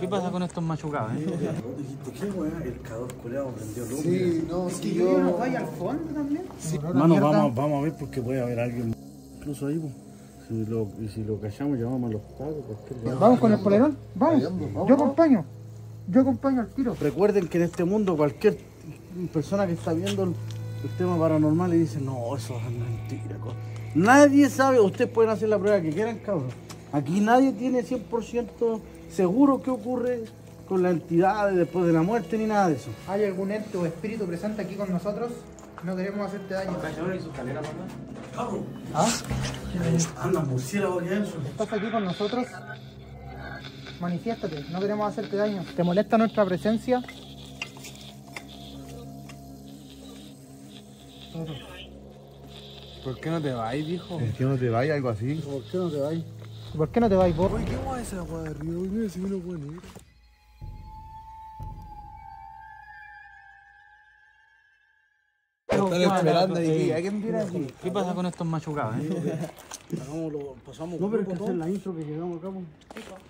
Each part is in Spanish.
¿Qué pasa con estos machucados? eh? Vos dijiste, ¿qué weá? El cador culeado prendió luz. Sí, no, si ¿Y uno yo... vaya al fondo también? Mano, vamos, vamos a ver porque puede haber alguien incluso ahí. po. Si lo, y si lo callamos, llamamos a los padres. cualquier weá. Vamos con el polerón, vamos. Yo acompaño. Yo acompaño al tiro. Recuerden que en este mundo cualquier persona que está viendo el, el tema paranormal y dice, no, eso es mentira. co-". Nadie sabe, ustedes pueden hacer la prueba que quieran, cabrón. Aquí nadie tiene 100% seguro qué ocurre con la entidad después de la muerte ni nada de eso. ¿Hay algún ente o espíritu presente aquí con nosotros? No queremos hacerte daño. ¿Ah? Anda, murciélago. ¿Estás aquí con nosotros? Manifiéstate, no queremos hacerte daño. ¿Te molesta nuestra presencia? ¿Por qué no te vas, viejo? ¿Por qué no te vayas? Algo así. ¿Por qué no te vas? ¿Por qué no te vais vos? Oye, ¿qué guay esa agua de arriba? Hoy me si uno puede ir. Están esperando ahí. ¿A quién viene aquí? ¿Qué pasa con estos machucados? eh? Pasamos no, pero hay que hacer la intro que llegamos acá.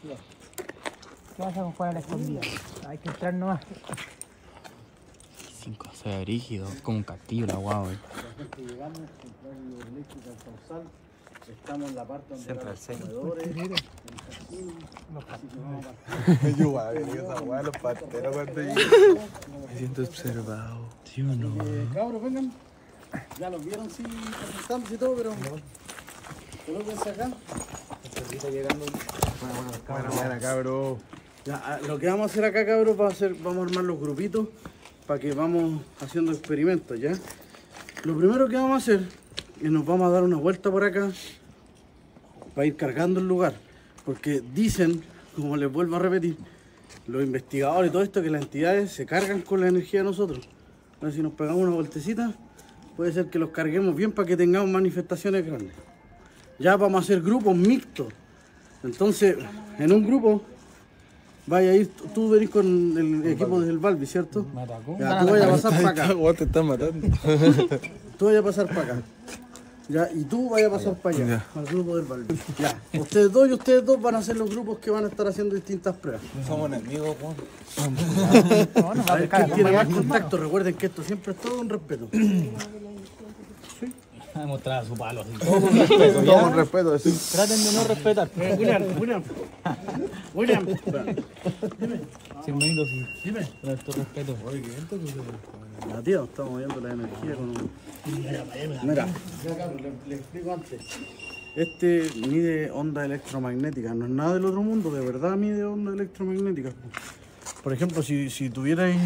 ¿Qué pasa con Juan a la escondida? Hay que entrar nomás. 5 se ve rígido, como un castillo la guau, eh. Estamos en la parte donde Central los comedores, el a esa los pasteros cuando. Me siento observado. ¿Sí o no? Cabros, vengan. Ya los vieron, sí, presentándose y todo, pero. Colóquense acá. Buena, buena, cabrón. Ya, ah, lo que vamos a hacer acá, cabros, va a ser, vamos a armar los grupitos para que vamos haciendo experimentos, ¿ya? Lo primero que vamos a hacer es nos vamos a dar una vuelta por acá para ir cargando el lugar. Porque dicen, como les vuelvo a repetir, los investigadores y todo esto, que las entidades se cargan con la energía de nosotros. Entonces, si nos pegamos una vueltecita, puede ser que los carguemos bien para que tengamos manifestaciones grandes. Ya vamos a hacer grupos mixtos. Entonces, en un grupo vaya a ir, tú venís con el equipo del Balbi, ¿cierto? Me atacó. Ya, tú vayas a pasar para acá. Te matando. Tú vayas a pasar para acá. Ya, y tú vayas a pasar para allá, al grupo del Balbi. Ya, ustedes dos y ustedes dos van a ser los grupos que van a estar haciendo distintas pruebas. No somos enemigos, Juan. No, A ver quién tiene más contacto. Recuerden que esto siempre es todo un respeto. Mostrar su palo así. Todo con respeto, así. Traten de no respetar. William, William. William. Sin venido, sí. Dime. Con respeto. La tía, estamos viendo la energía con un... Mira, cabrón, le, le explico antes. Este mide onda electromagnética, no es nada del otro mundo, de verdad mide onda electromagnética. Por ejemplo, si, si tuvierais,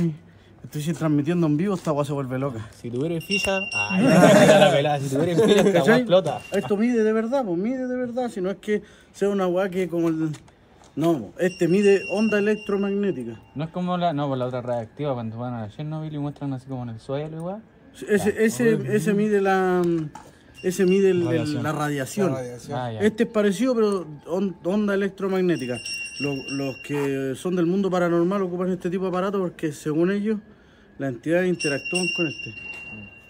estoy transmitiendo en vivo, esta agua se vuelve loca. Si tuvieras ficha, ay, la pelada. Si tuvieras ficha, esta agua explota. Esto mide de verdad, pues mide de verdad, si no es que sea una weá que como el... No, este mide onda electromagnética. No es como la, no, por la otra reactiva, cuando van a Chernobyl y muestran así como en el suelo igual. Ese, ese, ese mide la... Ese mide el- el- Radiación. la radiación. La radiación. Ah. Este es parecido, pero on- onda electromagnética. Los, los que son del mundo paranormal ocupan este tipo de aparato porque, según ellos, las entidades interactúan con este.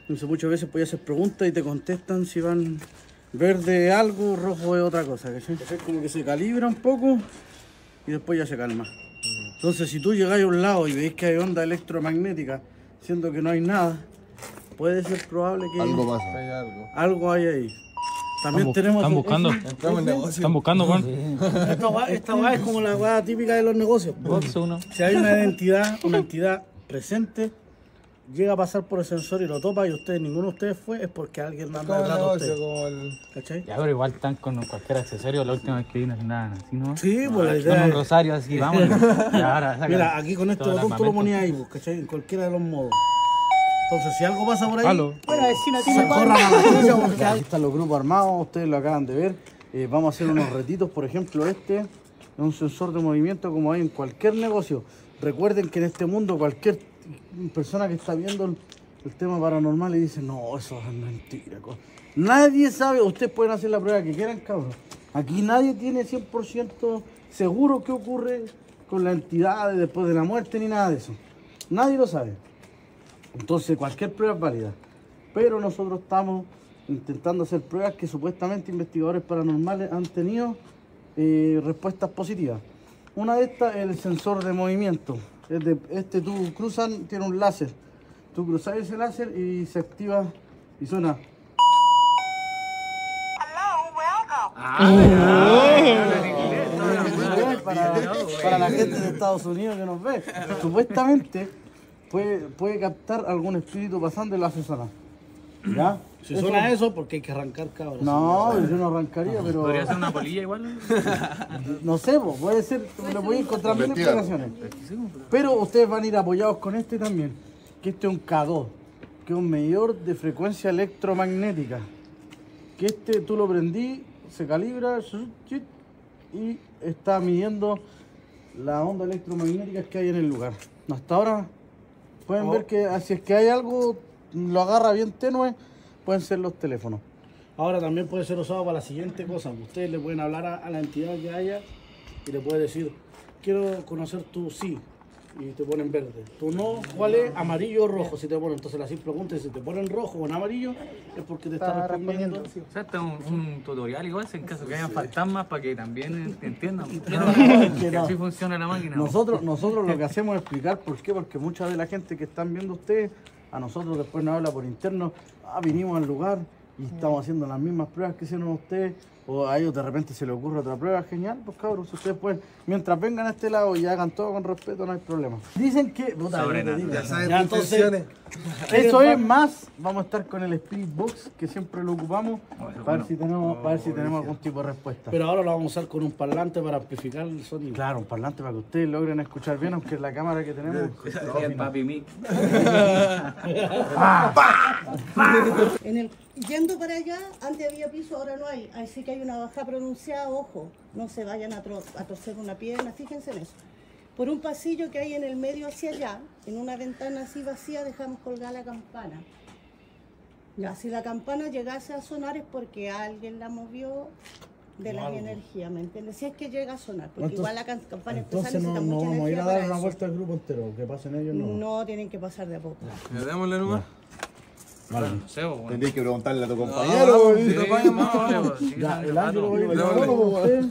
Entonces, muchas veces puedes hacer preguntas y te contestan si van verde es algo, rojo es otra cosa. ¿cachai? Es como que se calibra un poco y después ya se calma. Entonces, si tú llegáis a un lado y veis que hay onda electromagnética, siendo que no hay nada, puede ser probable que Algo pasa. Algo hay ahí. También bu- tenemos. están buscando. Negocio. Están buscando, Juan. Esta weá, es como la weá típica de los negocios. Box uno. Si hay una entidad, una entidad presente, llega a pasar por el sensor y lo topa y ustedes, ninguno de ustedes fue, es porque alguien anda detrás de como el... ¿Cachai? Ya, pero igual están con cualquier accesorio. La última vez que vino nada, así, ¿no? Sí, pues la Con idea un es. rosario así, vámonos. Y ahora, saca Mira, aquí con este botón tú lo ponías ahí, pues, ¿cachai? En cualquiera de los modos. Entonces, si algo pasa por ahí, Aló. Bueno, vecina, se tiene corran a la porque aquí están los grupos armados, ustedes lo acaban de ver. Eh, vamos a hacer unos retitos, por ejemplo, este es un sensor de movimiento como hay en cualquier negocio. Recuerden que en este mundo cualquier persona que está viendo el, el tema paranormal y dice, no, eso es mentira. co-". Nadie sabe, ustedes pueden hacer la prueba que quieran, cabrón. Aquí nadie tiene 100% seguro qué ocurre con la entidad después de la muerte ni nada de eso. Nadie lo sabe. Entonces cualquier prueba es válida. Pero nosotros estamos intentando hacer pruebas que supuestamente investigadores paranormales han tenido eh, respuestas positivas. Una de estas es el sensor de movimiento. Este tú cruzan, tiene un láser. Tú cruzas ese láser y se activa y suena. para, para la gente de Estados Unidos que nos ve. Supuestamente puede, puede captar algún espíritu pasando y lo hace sonar. ¿Ya? Si suena eso, porque hay que arrancar cabros. No, yo no arrancaría, pero. ¿Podría ser una polilla igual? No sé, po, puede ser, lo voy a encontrar mil explicaciones. Pero ustedes van a ir apoyados con este también, que este es un K2, que es un medidor de frecuencia electromagnética. Que este tú lo prendí, se calibra y está midiendo la onda electromagnética que hay en el lugar. Hasta ahora pueden ver que ah, si es que hay algo, lo agarra bien tenue, pueden ser los teléfonos. Ahora también puede ser usado para la siguiente cosa. Ustedes le pueden hablar a, a la entidad que haya y le puede decir, quiero conocer tu sí. Y te ponen verde. Tu no, ¿cuál es? Amarillo o rojo. Si te ponen, entonces la simple pregunta es si te ponen rojo o en amarillo, es porque te está, Está respondiendo. respondiendo. O sea, este es un, un tutorial igual, en caso que hayan fantasmas, para que también entiendan Que que no. así funciona la máquina. Nosotros, nosotros lo que hacemos es explicar por qué, porque mucha de la gente que están viendo ustedes, a nosotros después nos habla por interno, ah, vinimos al lugar y estamos haciendo las mismas pruebas que hicieron ustedes, o a ellos de repente se les ocurre otra prueba, genial, pues cabros, ustedes pueden, mientras vengan a este lado y hagan todo con respeto, no hay problema. Dicen que, puta, te digo, Ya tus entonces- intenciones. Eso es más, vamos a estar con el Spirit Box, que siempre lo ocupamos, Oh, es para ver bueno. si tenemos, para ver si tenemos algún tipo de respuesta. Pero ahora lo vamos a usar con un parlante para amplificar el sonido. Claro, un parlante para que ustedes logren escuchar bien, aunque la cámara que tenemos... El papi Mick. En el, yendo para allá, antes había piso, ahora no hay. Así que hay una baja pronunciada, ojo, no se vayan a, tro- a torcer una pierna, fíjense en eso. Por un pasillo que hay en el medio hacia allá, en una ventana así vacía, dejamos colgar la campana. Ya, si la campana llegase a sonar es porque alguien la movió de las energías, ¿me entiendes? Si es que llega a sonar, porque Entonces- igual la campana especial Entonces no, necesita no mucha vamos a ir energía a dar una vuelta al grupo entero, que pasen ellos no. No tienen que pasar de a poco. Ya, démosle nomás. No sé, bueno. Tendrías que preguntarle a tu No, compañero. no, no, le- el ángel gatos. va a ir con usted.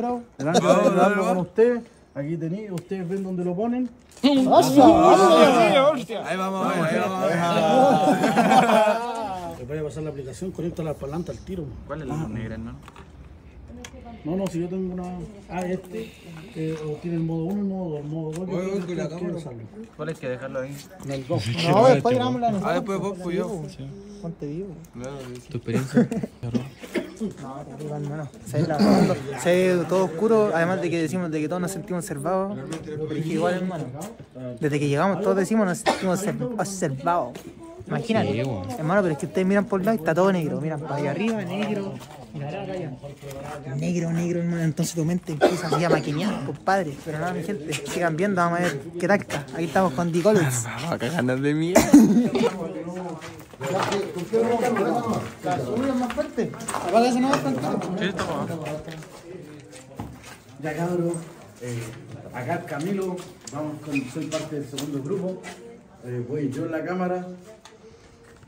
¿Lo? El ángel va a ir con usted. Aquí tenéis, ustedes ven dónde lo ponen. Ahí vamos, ahí vamos. Voy a pasar la aplicación, conéctala al parlante al tiro. ¿Cuál es la luz negra, hermano? No, no, si yo tengo una. Ah, este. eh, o tiene el modo 1 y el modo 2. El modo 2 Voy, voy con la cámara. ¿Cuál hay que dejarlo ahí? En el 2. No, después grabamos la Ah, después vos, pues yo. Ponte vivo. Claro, sí. ¿Tu experiencia? No, terrible, hermano. Se ve, la- cuando se ve todo oscuro, además de que decimos de que todos nos sentimos observados. Igual, hermano. Desde que llegamos todos decimos nos sentimos observ- observados. Imagínate, hermano, pero es que ustedes miran por el lado y está todo negro. Miran para allá arriba, negro. Negro, negro, hermano. Entonces tu mente empieza así a maquinear, compadre. Pero nada, mi gente, sigan viendo, vamos a ver qué está. Aquí estamos con Dicolux. Apaga eso no Sí. Ya cabros, eh, acá Camilo, vamos con, soy parte del segundo grupo. Eh, voy yo en la cámara.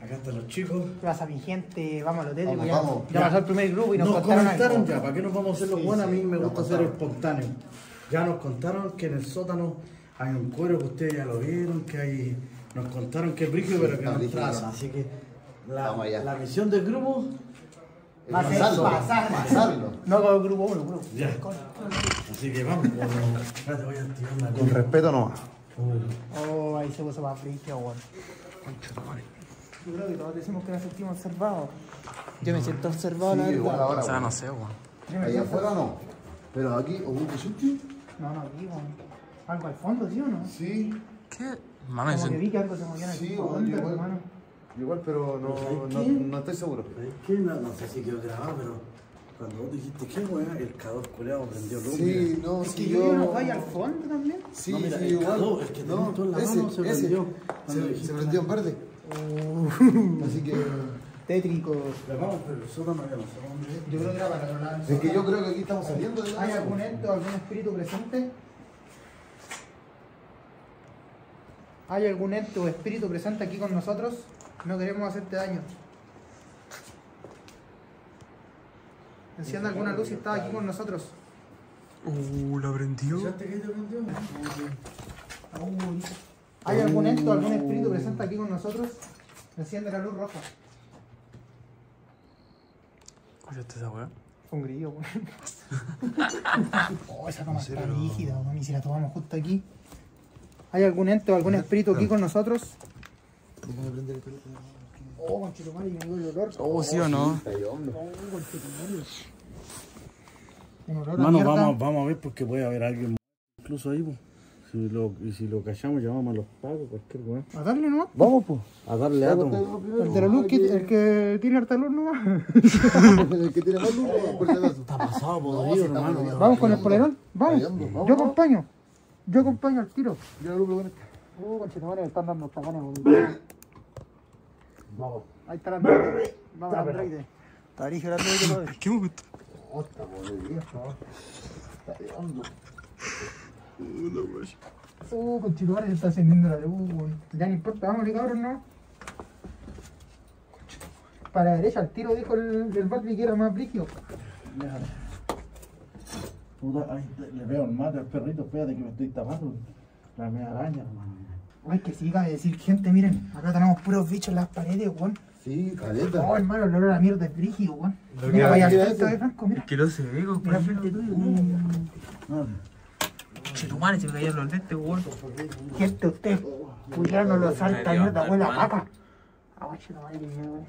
Acá están los chicos. ¿Qué pasa, mi gente? Vamos a los tétricos. Ya, vamos. ya pasó el primer grupo y nos, Nos contaron ya, ¿para qué nos vamos a hacer los buenos? A mí me gusta ser espontáneo. Ya nos contaron que en el sótano hay un cuero que ustedes ya lo vieron, que hay. Nos contaron que es brígido, pero que no traza. Así que la, la misión del grupo. Es Va a ser pasarlo. pasar. Pasarlo. No con el grupo 1, grupo. Ya. Así que vamos. Espérate, voy a activar la Con respeto nomás. Oh, ahí se puso más frío, weón. Yo creo que todos decimos que nos sentimos observados. Yo me siento observado, la Sí, igual verdad. ahora. O sea, no sé, weón. Allá afuera no. Pero aquí, ¿o un? No, no, aquí, weón. Algo al fondo, ¿sí o no? Sí, ¿Qué? Mano, Como que ese- vi que algo se movía en el Sí, fondo, weón, igual. hermano. igual, pero no, ¿Sabes no, qué? no estoy seguro. ¿Sabes qué? No, no sé si quedó grabado, pero cuando vos dijiste que weá, el K2 culeado prendió luz. Sí, no, Es sí, que yo vi una falla al fondo también. Sí, No, mira, sí, el igual. calor, el que tenemos todos en la mano se prendió cuando Se, dijiste se prendió en verde. Así que. Tétrico. Vamos, pero ya no es. Yo creo que era para. Es que yo creo que aquí estamos saliendo de la ¿Hay algún ente o algún espíritu presente? ¿Hay algún ente o espíritu presente aquí con nosotros? No queremos hacerte daño. Encienda alguna luz si está aquí con nosotros. Uh, lo prendió. ¿Hay algún ente o algún espíritu presente aquí con nosotros? Enciende la luz roja. ¿Escuchaste esa weá? Fue un grillo, weón. oh, esa toma está rígida, weón. Y si la tomamos justo aquí. ¿Hay algún ente o algún espíritu aquí con nosotros? Déjame prender el teléfono. Oh, conchetumare, me dio el olor. Oh, sí o no. Olor a Hermano, vamos, vamos a ver porque puede haber alguien incluso ahí, pues. Si lo, y si lo callamos, llamamos a los pagos, cualquier weá. A darle nomás. Vamos, pues. A darle a El de la luz, que- el que tiene harta luz nomás. El que tiene más luz, por si acaso. Está pasado, podrido, hermano. Vamos con el polerón. Vamos. Vamos. Yo acompaño. Yo acompaño al tiro. Yo lo conecto. Oh, conchetumare, me están dando vomitar. Vamos. Ahí está la androide. Vamos, la androide. Está brígido la androide. ¿Qué me gusta? Otra, boludo, Está hediondo. Oh, conchetumare, se está encendiendo la luz. Ya no importa, vámonos, cabrón, ¿no? Para la derecha, al tiro dijo el, el Balbi que era más brígido. Puta, ay, le veo el mate al perrito, espérate que me estoy tapando. La media araña, hermano. Ay, que sí, cabe decir, gente, miren, acá tenemos puros bichos en las paredes, weón. Sí, caleta. Oh, hermano, el olor a mierda es brígido, weón. Mira, que- vaya al mira frente de Franco, mira. Que lo se ve, Mira compadre. frente tuyo. No, Chetumare, se me cayeron los lentes, weón. Gente, usted, cuidado, lo salta, mierda, huele a. Ah, chetumare, que mierda, weón.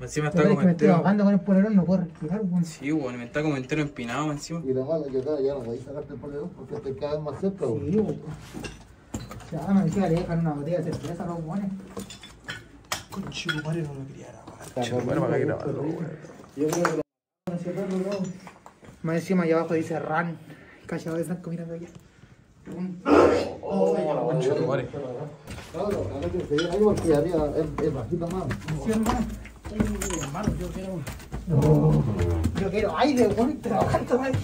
Encima está como que me estoy entero. ahogando con el polerón, no puedo respirar, weón. Sí, weón, me está como entero empinado encima. Y lo malo que acá ya no podéis sacarte el polerón porque te vez más cerca, güey. Sí, weón. Ya, me decía, le dejan una botella de cerveza a los weones. No lo quería grabar. Chetumare, para que grabarlo, weón. Más encima, allá abajo dice RAN. Callado de Franco, mirando allá. Claro, que se ve algo es, más. Hermano. Yo quiero aire, weón, trabajar todavía.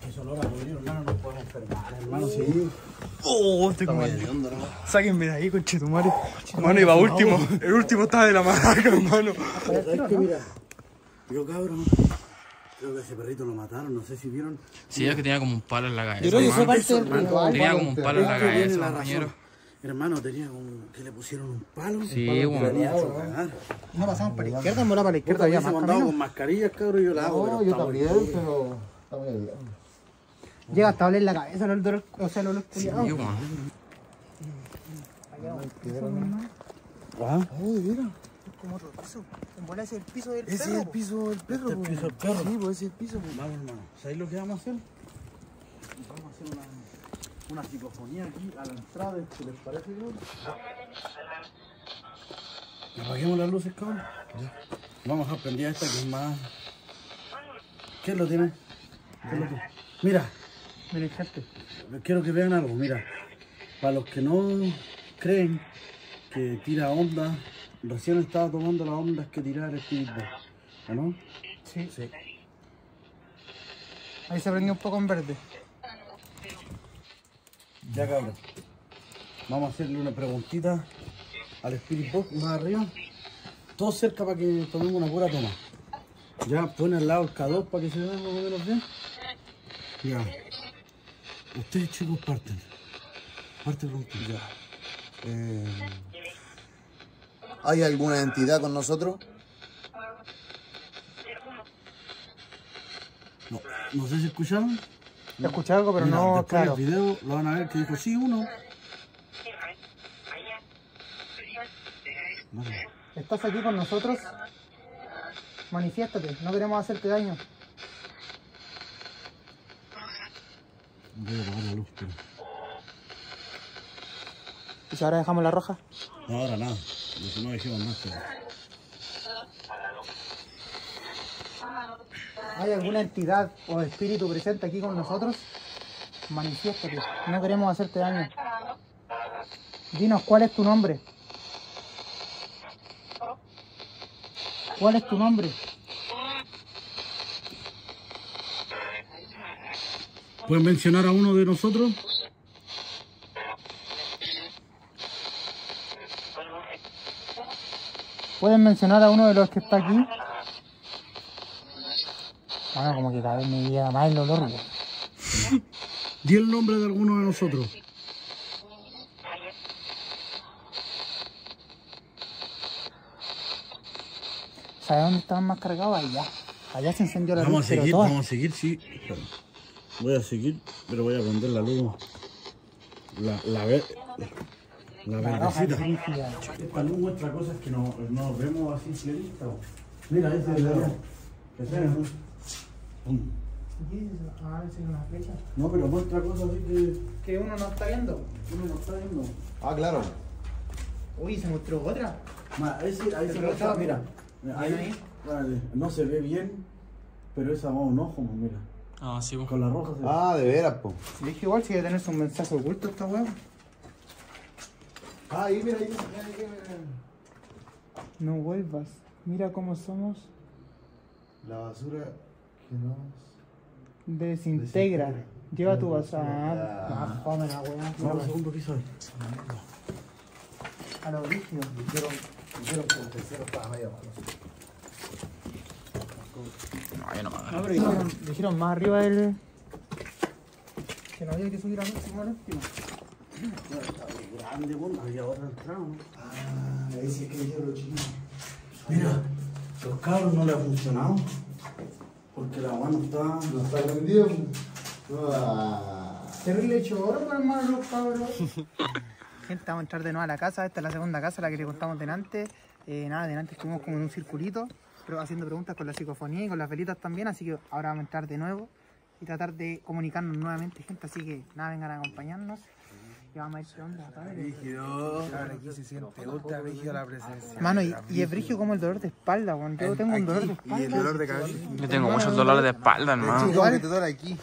que eso olor a podrido, hermano, no podemos enfermar, hermano. Sí. Oh, estoy como Sáquenme de ahí, conchetumare. Hermano, iba último. El último estaba de la maraca, hermano. Es que mira, yo cabrón, creo que ese perrito lo mataron, no sé si vieron. Sí, es que tenía como un palo en la cabeza. Yo creo que fue parte del ritual. Tenía como un palo en la cabeza, compañero. Hermano, tenía un, que le pusieron un palo. Sí, un palo bueno. No pasamos para la izquierda, bola para la izquierda, había más camino. con mascarillas, cabrón, yo la hago, No, pero yo también, pero está muy bien. Llega hasta oler la cabeza, el olor, o sea, el olor Sí, culiado. bueno. Ah, Como otro piso. En bola ese es el piso del Ese es perro. el piso del perro, Este es el piso del perro. Sí, pues ese es el piso. Vamos, hermano. ¿Sabéis lo que vamos a hacer? Vamos a hacer una, una psicofonía aquí a la entrada, ¿qué les parece, cabrón? Apaguemos las luces, cabrón. Vamos a prender esta que es más. ¿Qué lo tiene? ¿Qué lo tiene? Mira, quiero que vean algo, mira. Para los que no creen que tira onda, recién estaba tomando las ondas que tiraba el ¿o no? Sí. Ahí se prendió un poco en verde. Ya cabrón. Vamos a hacerle una preguntita al Spirit Box más arriba. Todo cerca para que tomemos una pura toma. Ya pone al lado el K2 para que se vea más o menos bien. Ya. Ustedes chicos parten. Parten ronco. Ya. Eh, ¿Hay alguna entidad con nosotros? No, no sé si escucharon. Escuché algo, pero Mira, no, claro. el video lo van a ver que dijo sí uno. ¿Estás aquí con nosotros? Manifiéstate, no queremos hacerte daño. Voy a apagar la luz, pero. ¿Y si ahora dejamos la roja? No, ahora nada. Si no dijimos más, pero. ¿Hay alguna entidad o espíritu presente aquí con nosotros? Manifiéstate, no queremos hacerte daño. Dinos, ¿cuál es tu nombre? ¿Cuál es tu nombre? ¿Pueden mencionar a uno de nosotros? ¿Pueden mencionar a uno de los que está aquí? Bueno, como que cada vez me llega más el olor. Di el nombre de alguno de nosotros. ¿Sabes dónde estaban más cargados? Allá. Allá se encendió la Vamos a pero seguir, vamos a seguir, sí. Voy a seguir, pero voy a prender la luz. La, la, ver, la La verdecita. Esta luz muestra cosas que no, no nos vemos así clarita. Mira, ese es el de. Pum. Ah, esa es una flecha. No, pero muestra cosas así que Que uno no está viendo. uno no está viendo. Ah, claro. Uy, se mostró otra. Ma, ahí sí, ahí se muestra, mira. mira, Ahí, ahí? vale, no se ve bien, pero esa va a un ojo, mira. Ah, sí, pues. Con la roja se ve. Ah, de veras, po. Dije igual si debe tener un mensaje oculto esta weá. Ah, ahí, mira, ahí, mira, ahí, mira. No vuelvas. Mira cómo somos. La basura que nos... Desintegra. Lleva tu Ah. basada. Ah, fome la weá. Al segundo piso. A lo rígido. Dijeron, dijeron que el tercero estaba medio malo. No, yo no me agarro. No, pero dijeron, dijeron más arriba del. Que no había que subir a máximo al último. Grande, bueno, había otra entrada, ¿no? Ah, ahí sí es que dijeron los chiquitos. Mira, los cabros no le ha funcionado. Porque la agua no está. No está prendido. Ah. Terrible hecho oro para hermano cabros. Gente, vamos a entrar de nuevo a la casa. Esta es la segunda casa, la que le contamos delante. Eh, nada, delante estuvimos como en un circulito, pero haciendo preguntas con la psicofonía y con las velitas también. Así que ahora vamos a entrar de nuevo y tratar de comunicarnos nuevamente, gente. Así que nada, vengan a acompañarnos. Vamos a ver qué onda, padre. aquí se siente ultra rígida la presencia. Mano, y, y es brígido como el dolor de espalda, weón. Yo tengo un dolor de espalda. Y el dolor de cabeza. Yo tengo muchos dolores de espalda, hermano. Igual que te duele aquí.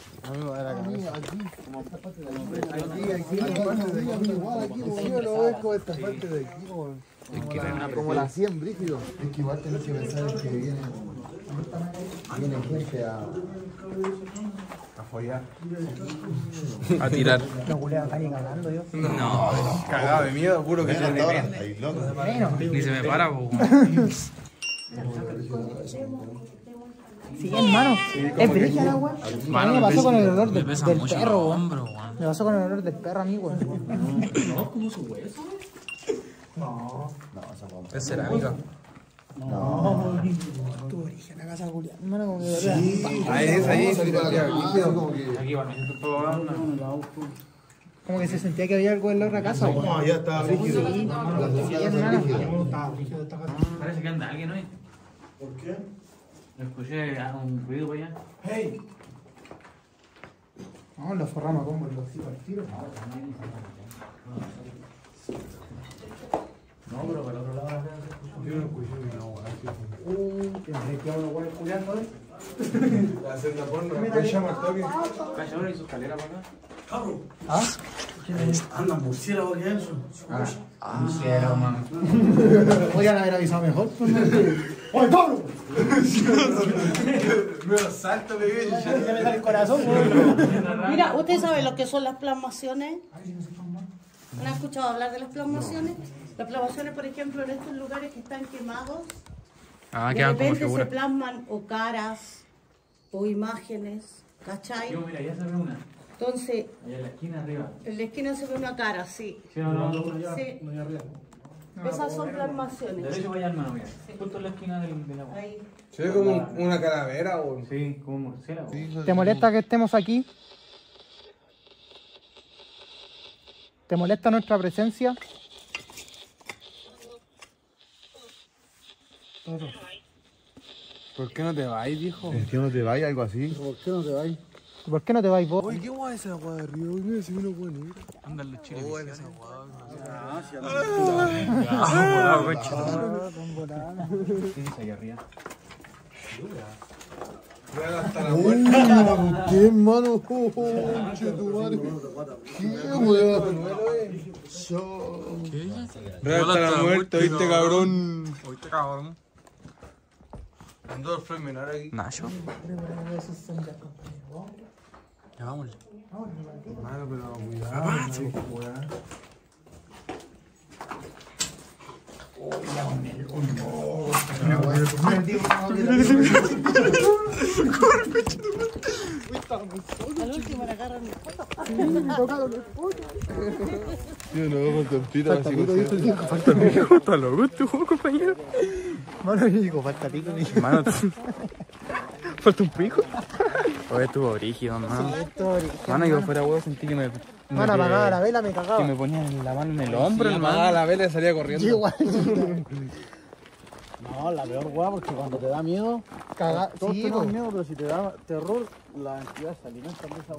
Aquí, po, yo lo veo como esta parte de aquí, po. como la, como la 100 brígido. Es que igual tenés que pensar en que viene, viene gente a, a follar. A tirar. No culea acá ni cagando yo. Cagado de miedo, puro que se. Menos. Ni se me para, po. Sí, hermano. Es brígida la weón. A mí me pasó con el olor Me del, perro, weón. Me pasó con el olor del perro a mí, weón. Es cerámica. Tu origen, la casa culiada. Hermano, como que de verdad. Ahí es, ahí. Que... Aquí, probando. Como que se sentía que había algo en la otra casa. No. Sí, La hermano. Parece que anda alguien hoy. ¿Por qué? Escuché un ruido para allá. ¡Hey! No, lo forramos como los hijos al tiro. No, pero para el otro lado. Yo no escuché ni una hueá. Uh, que me quedaron los huevos culiando, eh. La senda porno. Me llama al toque. Ahora y su escalera para acá. ¡Cabro! ¿Ah? Anda, murciélago, ¿qué es eso? Ah, cielo, man. Podrían haber avisado mejor, pues. ¡Oye, cabrón! Me lo salto, bebé. Se me sale el corazón. Mira, ¿usted sabe lo que son las plasmaciones? ¿Han escuchado hablar de las plasmaciones? Las plasmaciones, por ejemplo, en estos lugares que están quemados, Ah, de quedan como repente se plasman o caras o imágenes, ¿cachai? Yo, mira, ya se ve una. Entonces, Allá en la esquina arriba. en la esquina se ve una cara, sí. ¿Sí o no? Sí. Esas son plasmaciones. Derecho para allá, hermano, mira. Justo en la esquina del, del agua. Ahí. Se ve como un- una calavera o... Sí, como un murciélago. ¿Te molesta que estemos aquí? ¿Te molesta nuestra presencia? ¿Por qué no te vas, viejo? ¿Por qué no te vayas? Algo así. ¿Por qué no te vas? ¿Por qué no te vais vos? Oye, ¿qué guay es esa agua de arriba? Mira, una agua negra. Andan los chiles. En esa agua. ¿Qué. ¿Qué, hermano? ¿Qué, weón? Voy a gastar la muerte, ¿oíste, cabrón? ¿Oíste, cabrón? Ando el Floyd Menor aquí. Nacho. Ya vamos. Mano, pero cuidado. weón. Al último le agarran el foto. Yo no, con tortita así con Falta el mijo, Mano, yo digo, falta pico, Mano, falta un pico. Oye, estuvo brígido, mano. Mano, yo fuera huevo sentí que me. me- Mano, apagaba la vela, me Que cagaba. me ponían la mano en el hombro, Sí, hermano. apagaba la vela y salía corriendo. Igual. No, la peor guapa porque cuando te da miedo, Caga- todos sí, tenemos miedo, pero si te da terror, la entidad se alimentan de esa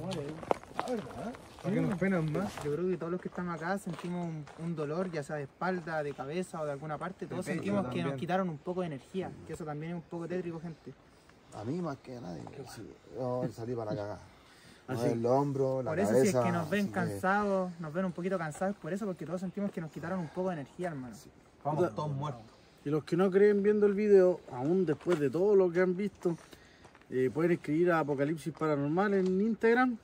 guapa. ¿Para qué nos penan más? Yo creo que todos los que estamos acá sentimos un, un dolor, ya sea de espalda, de cabeza o de alguna parte. Todos pecho sentimos que también. nos quitaron un poco de energía, que eso también es un poco tétrico, gente. A mí más que a nadie. sí. Yo salí para cagar. Así. El hombro, la Por eso cabeza. si es que nos ven que- cansados, nos ven un poquito cansados, por eso, porque todos sentimos que nos quitaron un poco de energía, hermano. Vamos todos muertos. Y los que no creen viendo el video, aún después de todo lo que han visto, eh, pueden escribir a Apocalipsis Paranormal en Instagram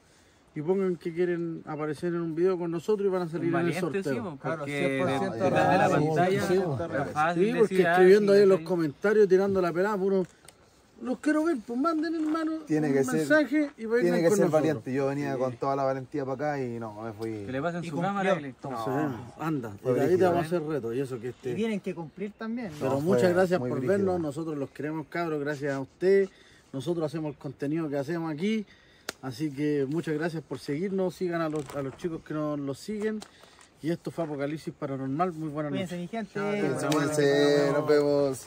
y pongan que quieren aparecer en un video con nosotros y van a salir en el sorteo. porque 100% detrás de la pantalla sí, porque decir, ah, escribiendo sí, ahí en los comentarios, tirando la pelada, puro. Los quiero ver, pues manden hermano Tiene un que ser- mensaje y vengan Tiene que con ser nosotros. valiente. Yo venía con toda la valentía para acá y no, me fui. Que le pasen Y su cámara y. Entonces, anda, y ahí te vamos a ¿eh? hacer reto y eso que Y esté. tienen que cumplir también. Pero No, muchas fue gracias por brígido. vernos, nosotros los queremos cabros, gracias a usted. Nosotros hacemos el contenido que hacemos aquí. Así que muchas gracias por seguirnos, sigan a los, a los chicos que nos los siguen. Y esto fue Apocalipsis Paranormal, muy buenas Cuídense, noches. mi gente. Cuídense, nos vemos.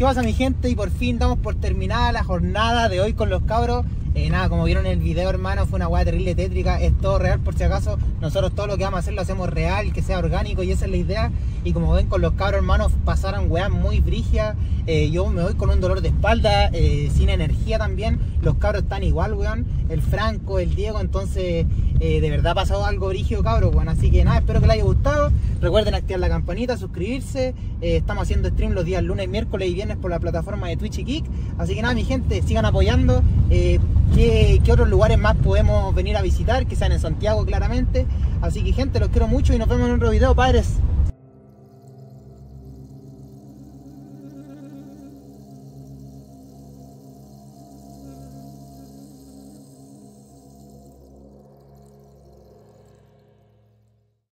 ¿Qué pasa mi gente? Y por fin damos por terminada la jornada de hoy con los cabros. Eh, nada, como vieron en el video hermano, fue una weá terrible tétrica, es todo real por si acaso. Nosotros todo lo que vamos a hacer lo hacemos real, que sea orgánico y esa es la idea. Y como ven con los cabros hermanos pasaron weas muy brigias. Eh, yo me voy con un dolor de espalda, eh, sin energía también. Los cabros están igual, weón. El Franco, el Diego, entonces eh, de verdad ha pasado algo brígido, cabros, weón. Así que nada, espero que les haya gustado. Recuerden activar la campanita, suscribirse. Eh, estamos haciendo stream los días lunes, miércoles y viernes por la plataforma de Twitch y Kick. Así que nada, mi gente, sigan apoyando. Eh, ¿qué, qué otros lugares más podemos venir a visitar? Que sean en Santiago, claramente. Así que, gente, los quiero mucho y nos vemos en otro video, padres.